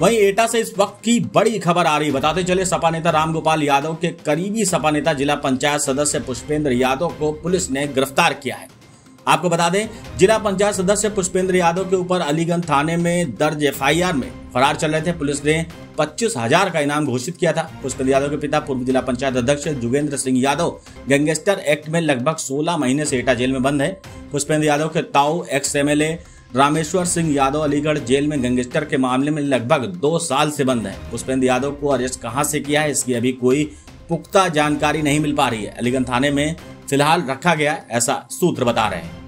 वहीं एटा से इस वक्त की बड़ी खबर आ रही बताते चले सपा नेता रामगोपाल यादव के करीबी सपा नेता, जिला पंचायत सदस्य पुष्पेंद्र यादव को पुलिस ने गिरफ़्तार किया है। आपको बता दें, जिला पंचायत सदस्य पुष्पेंद्र यादव के ऊपर अलीगंज थाने में दर्ज एफआईआर में फरार चल रहे थे। पुलिस ने पच्चीस हज़ार का इनाम घोषित किया था। पुष्पेंद्र यादव के पिता, पूर्व जिला पंचायत अध्यक्ष जुगेंद्र सिंह यादव, गैंगस्टर एक्ट में लगभग 16 महीने से एटा जेल में बंद है। पुष्पेंद्र यादव के ताऊ, ex MLA Rameshwar Singh Yadav Aligarh jail में गैंगस्टर के मामले में लगभग दो साल से बंद है। पुष्पेंद्र यादव को अरेस्ट कहाँ से किया है, इसकी अभी कोई पुख्ता जानकारी नहीं मिल पा रही है। अलीगंज थाने में फ़िलहाल रखा गया ऐसा सूत्र बता रहे हैं।